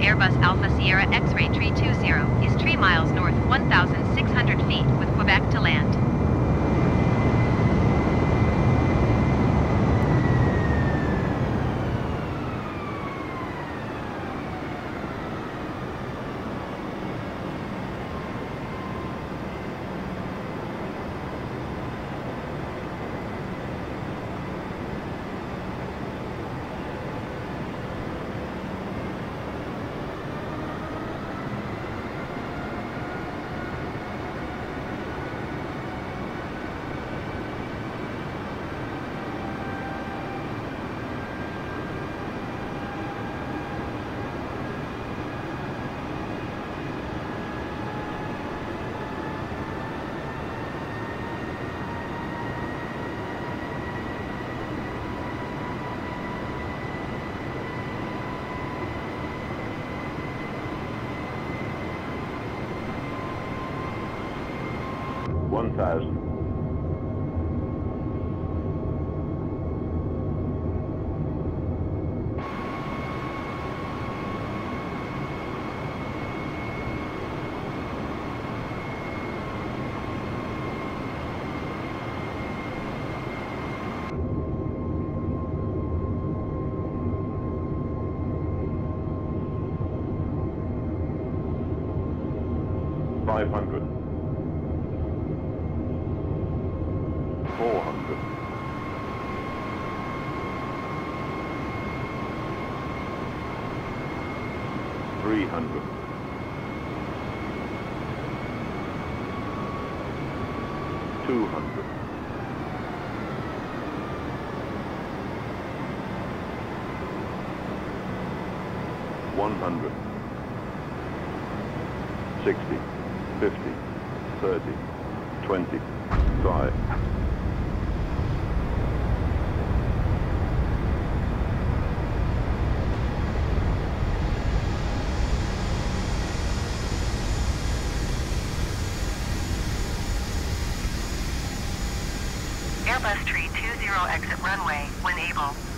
Airbus Alpha Sierra X-ray 320 is 3 miles north 1,600 feet with Quebec to land. 1,000. Five hundred. 300. Two hundred. One hundred. Sixty. Fifty. Thirty. Twenty. Five. Airbus Tree 20 exit runway when able.